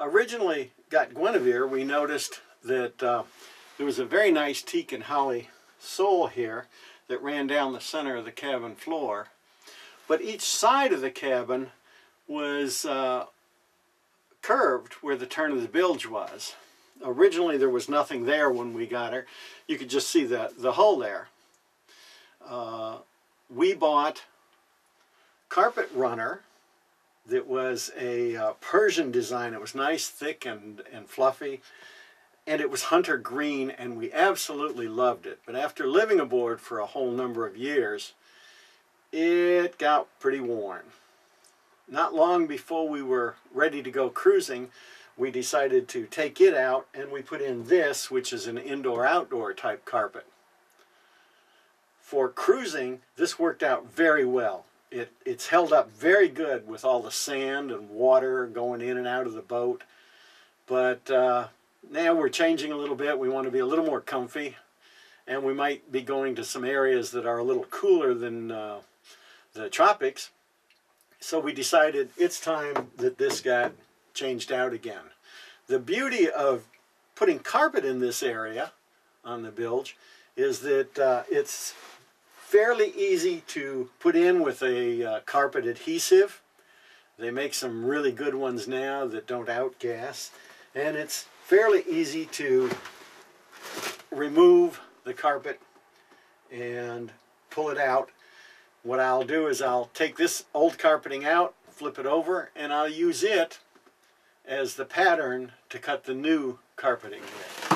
originally got Guenevere, we noticed that uh, there was a very nice teak and holly sole here that ran down the center of the cabin floor. But each side of the cabin was uh, curved where the turn of the bilge was. Originally there was nothing there when we got her. You could just see the, the hull there. Uh, we bought Carpet Runner that was a uh, Persian design. It was nice, thick, and, and fluffy. And it was hunter green, and we absolutely loved it. But after living aboard for a whole number of years, it got pretty worn. Not long before we were ready to go cruising, we decided to take it out and we put in this, which is an indoor-outdoor type carpet. For cruising, this worked out very well. It, it's held up very good with all the sand and water going in and out of the boat. But uh, now we're changing a little bit. We want to be a little more comfy. And we might be going to some areas that are a little cooler than uh, the tropics. So we decided it's time that this got changed out again. The beauty of putting carpet in this area on the bilge is that uh, it's fairly easy to put in with a uh, carpet adhesive. They make some really good ones now that don't outgas. And it's fairly easy to remove the carpet and pull it out. What I'll do is I'll take this old carpeting out, flip it over, and I'll use it as the pattern to cut the new carpeting with.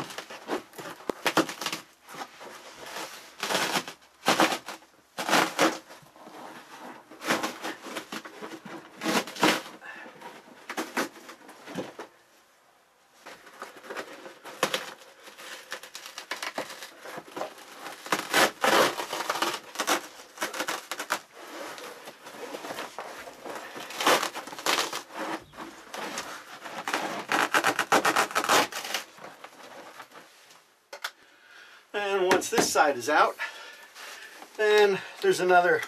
And once this side is out, then there's another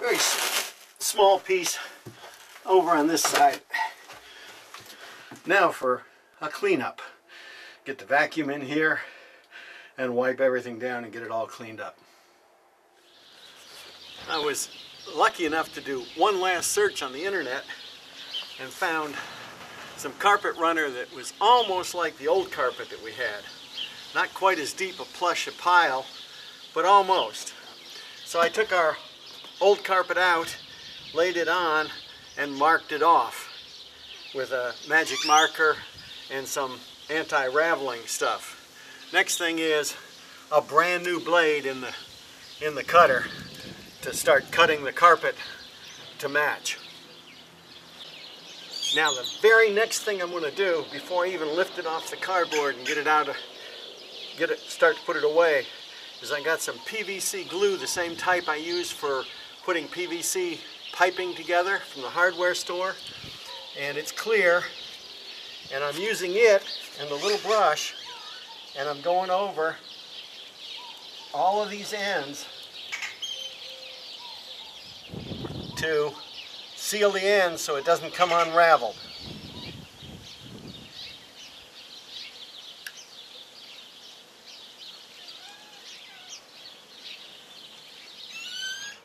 very small piece over on this side. Now for a cleanup. Get the vacuum in here and wipe everything down and get it all cleaned up. I was lucky enough to do one last search on the internet and found some carpet runner that was almost like the old carpet that we had. Not quite as deep a plush a pile, but almost. So I took our old carpet out, laid it on, and marked it off with a magic marker and some anti-raveling stuff. Next thing is a brand new blade in the in the cutter to start cutting the carpet to match. Now the very next thing I'm going to do before I even lift it off the cardboard and get it out of get it, start to put it away, is I got some PVC glue, the same type I use for putting PVC piping together from the hardware store. And it's clear, and I'm using it and the little brush, and I'm going over all of these ends to seal the ends so it doesn't come unraveled.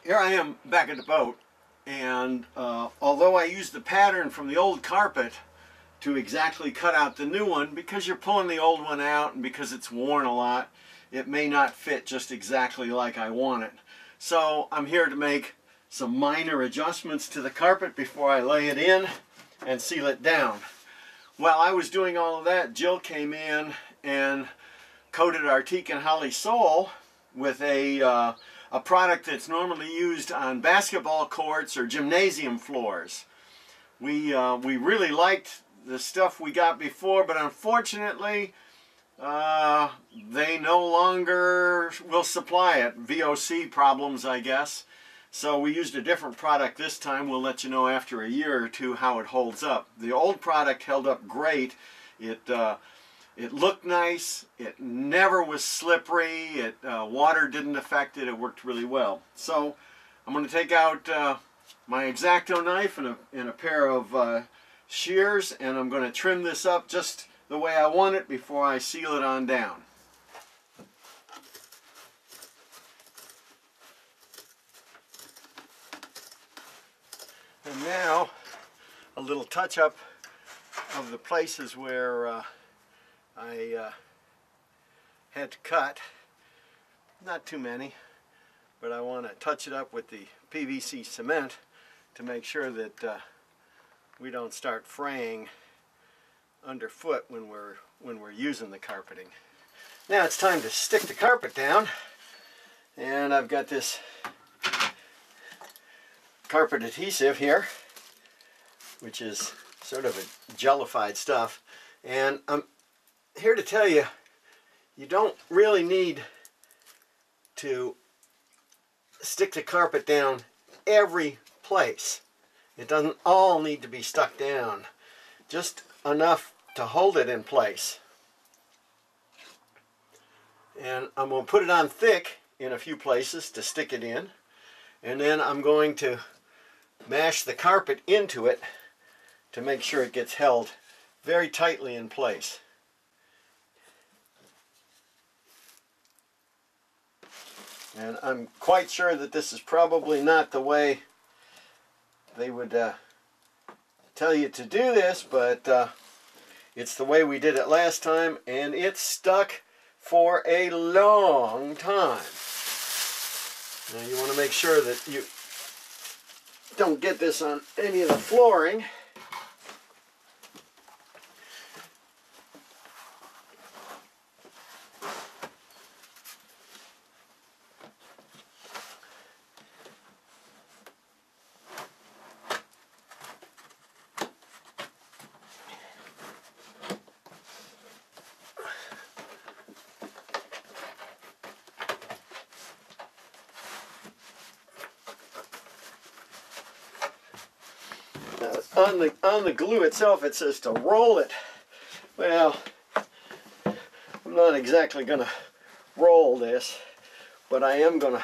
Here I am back at the boat and uh, although I used the pattern from the old carpet to exactly cut out the new one because you're pulling the old one out and because it's worn a lot it may not fit just exactly like I want it. So I'm here to make some minor adjustments to the carpet before I lay it in and seal it down. While I was doing all of that Jill came in and coated our teak and holly sole with a uh, a product that's normally used on basketball courts or gymnasium floors. We, uh, we really liked the stuff we got before, but unfortunately, uh, they no longer will supply it. VOC problems, I guess. So we used a different product this time. We'll let you know after a year or two how it holds up. The old product held up great. It uh, it looked nice. It never was slippery. It uh, Water didn't affect it. It worked really well. So I'm going to take out uh, my X-Acto knife and a, and a pair of uh, shears and I'm going to trim this up just the way I want it before I seal it on down. And now a little touch up of the places where uh, I uh, had to cut. Not too many, but I want to touch it up with the PVC cement to make sure that uh, we don't start fraying underfoot when we're when we're using the carpeting. Now it's time to stick the carpet down and I've got this carpet adhesive here which is sort of a jellified stuff and I'm here to tell you you don't really need to stick the carpet down every place. It doesn't all need to be stuck down. Just enough to hold it in place. And I'm going to put it on thick in a few places to stick it in. And then I'm going to mash the carpet into it to make sure it gets held very tightly in place. And I'm quite sure that this is probably not the way they would uh, tell you to do this, but uh, it's the way we did it last time, and it stuck for a long time. Now you want to make sure that you don't get this on any of the flooring. On the on the glue itself it says to roll it. Well I'm not exactly gonna roll this but I am gonna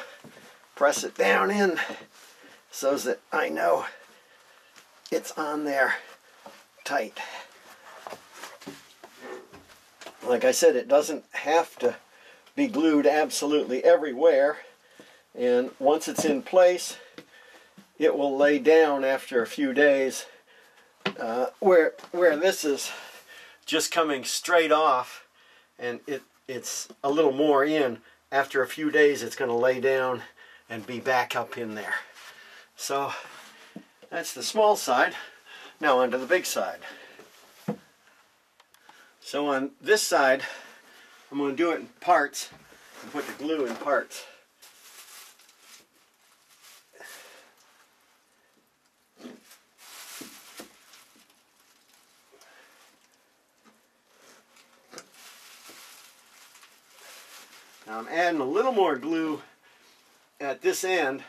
press it down in so that I know it's on there tight. Like I said it doesn't have to be glued absolutely everywhere and once it's in place it will lay down after a few days uh, where where this is just coming straight off and it it's a little more in. After a few days it's going to lay down and be back up in there. So that's the small side. Now onto the big side. So on this side I'm going to do it in parts and put the glue in parts I'm adding a little more glue at this end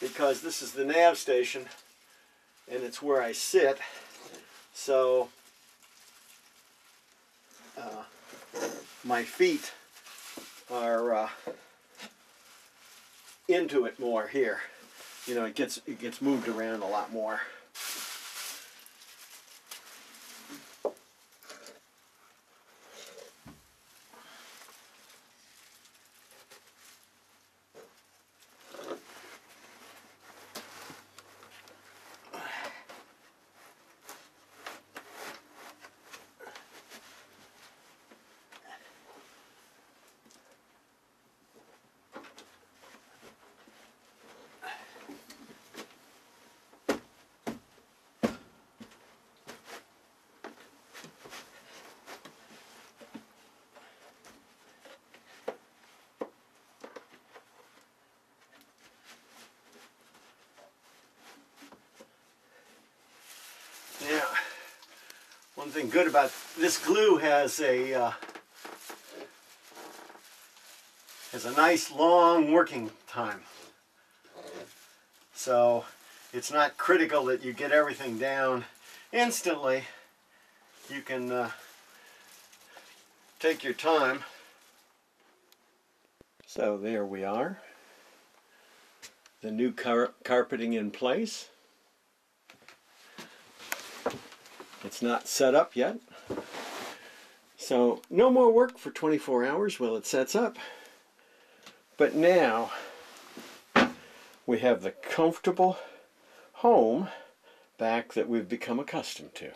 because this is the nav station and it's where I sit. So uh, my feet are uh, into it more here. You know, it gets it gets moved around a lot more. One thing good about this glue has a uh, has a nice long working time. So it's not critical that you get everything down instantly. You can uh, take your time. So there we are. The new car carpeting in place. It's not set up yet. So no more work for 24 hours while it sets up. But now we have the comfortable home back that we've become accustomed to.